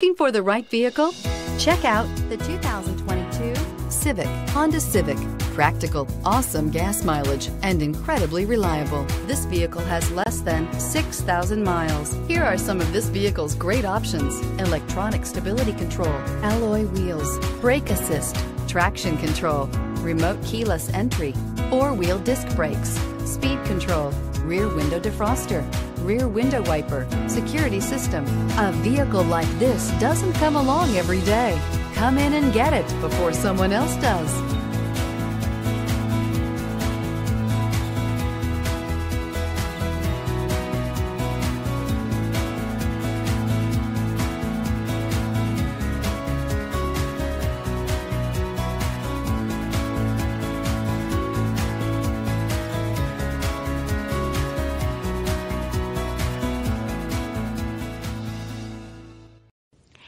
Looking for the right vehicle? Check out the 2022 Civic, Honda Civic. Practical, awesome gas mileage, and incredibly reliable. This vehicle has less than 6,000 miles. Here are some of this vehicle's great options. Electronic stability control, alloy wheels, brake assist, traction control, remote keyless entry, four-wheel disc brakes, speed control, rear window defroster, rear window wiper, security system. A vehicle like this doesn't come along every day. Come in and get it before someone else does.